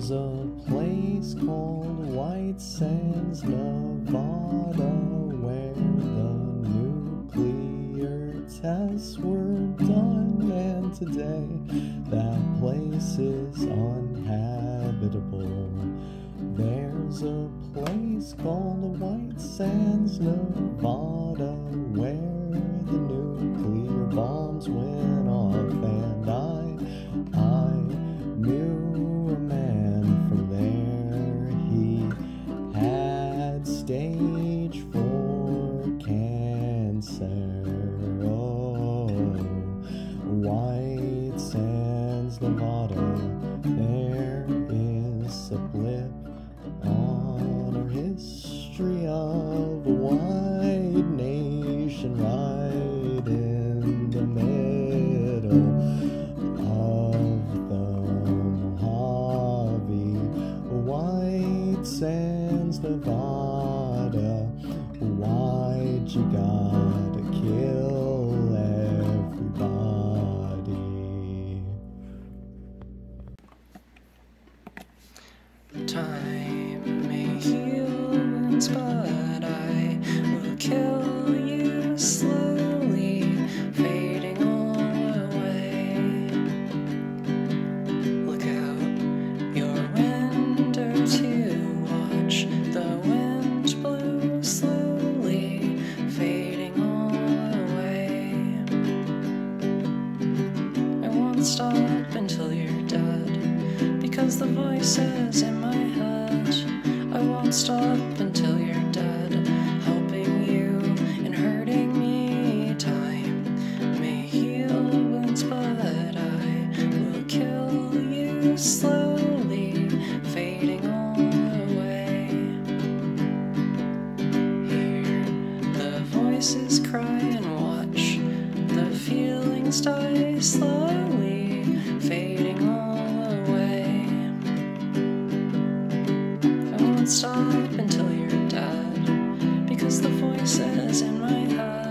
There's a place called White Sands, Nevada, where the nuclear tests were done, and today that place is uninhabitable. There's a place called White Sands, Nevada, where the nuclear bombs went. stop until you're dead. Because the voices in my head.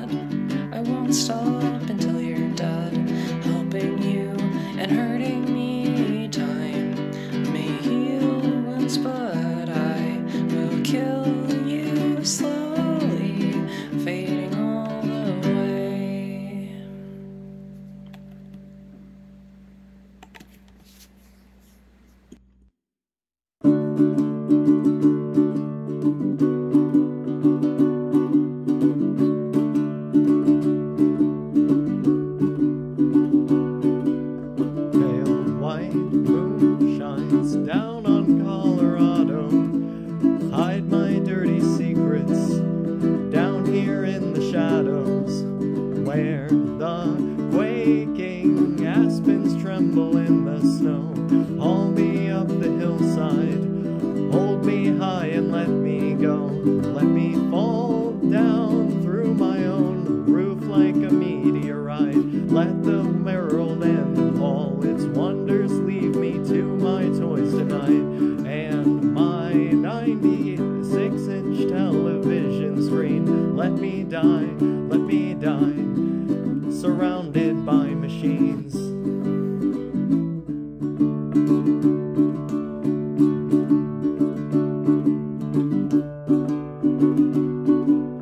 Música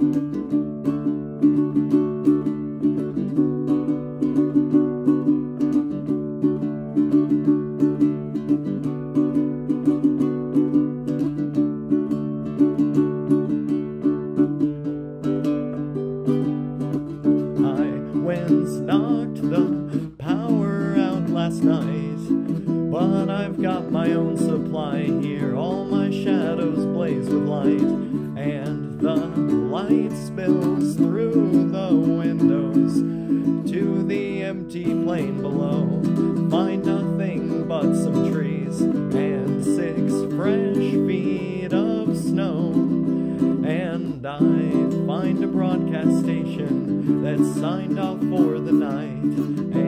podcast station signed off for the night.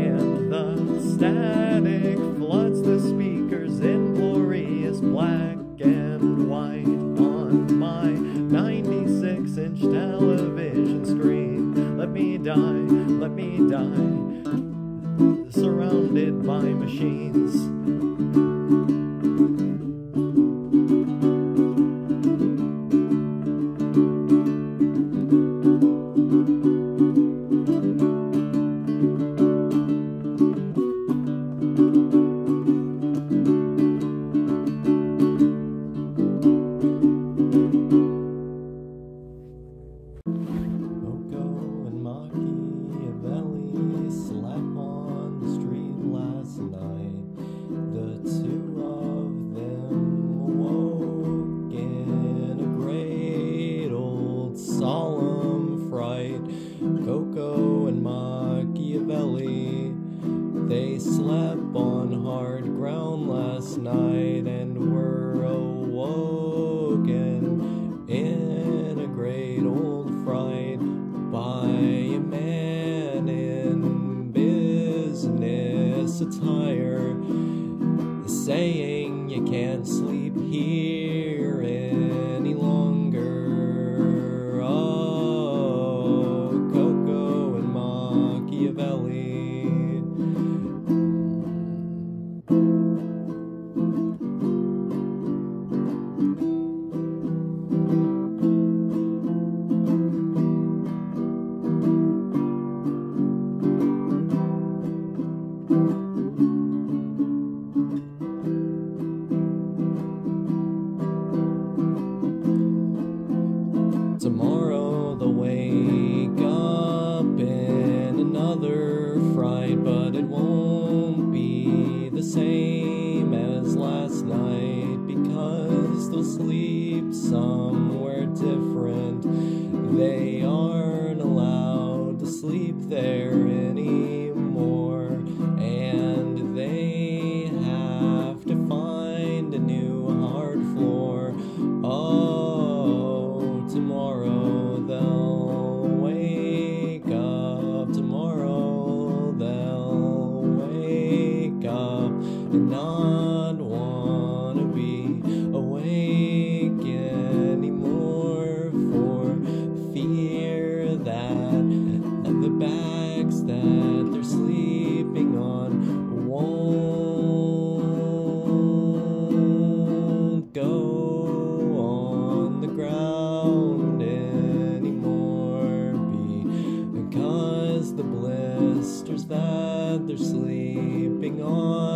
Machiavelli. Sleeping on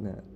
8chan.net.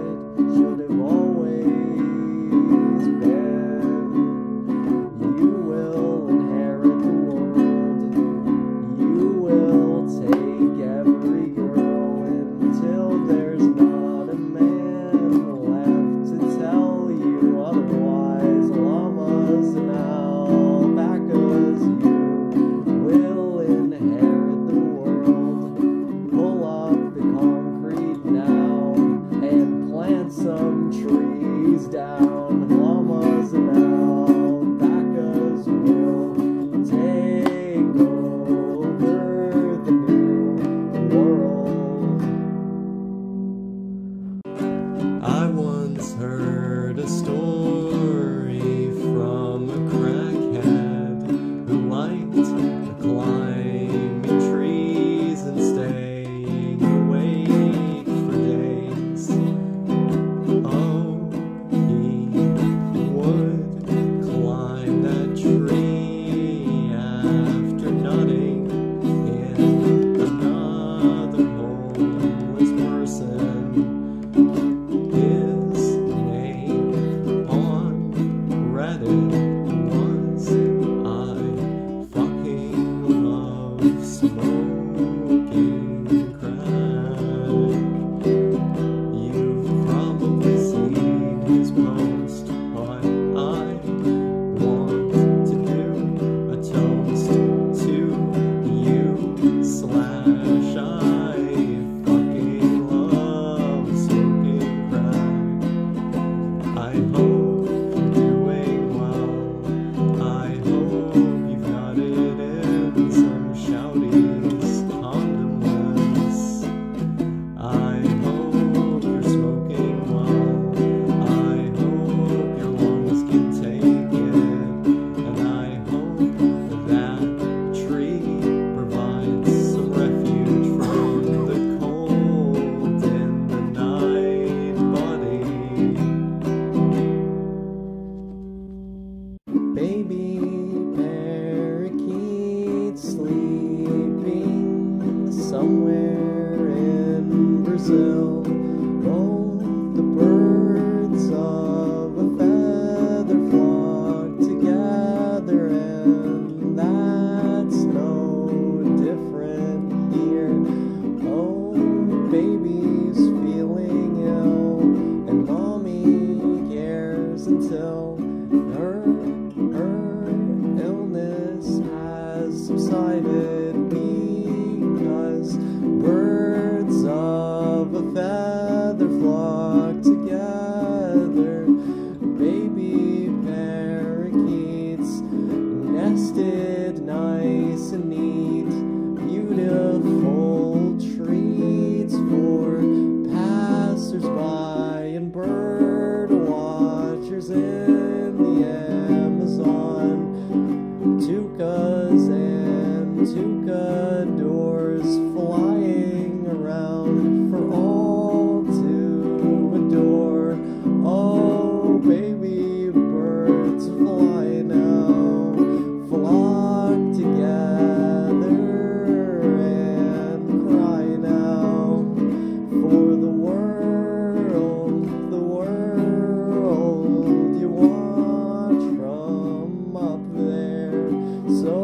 should have heard a story Baby nice so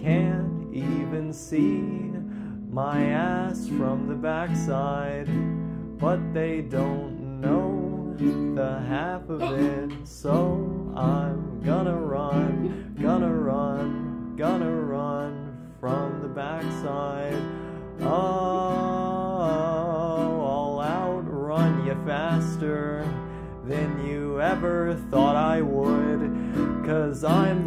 can't even see my ass from the backside, but they don't know the half of it. So I'm gonna run, gonna run, gonna run from the backside. Oh, I'll outrun you faster than you ever thought I would. Cause I'm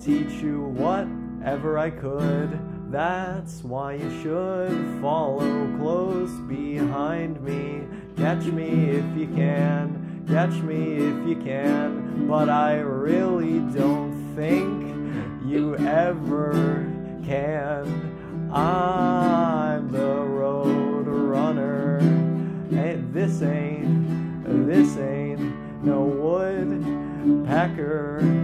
teach you whatever I could. That's why you should follow close behind me. Catch me if you can, catch me if you can. But I really don't think you ever can. I'm the road runner. And this ain't, this ain't no woodpecker.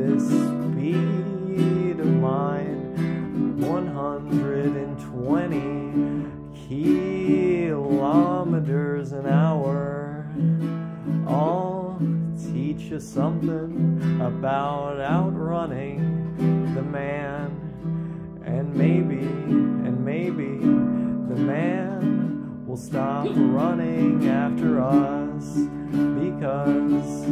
This speed of mine, 120 kilometers an hour, I'll teach you something about outrunning the man. And maybe, and maybe the man will stop running after us because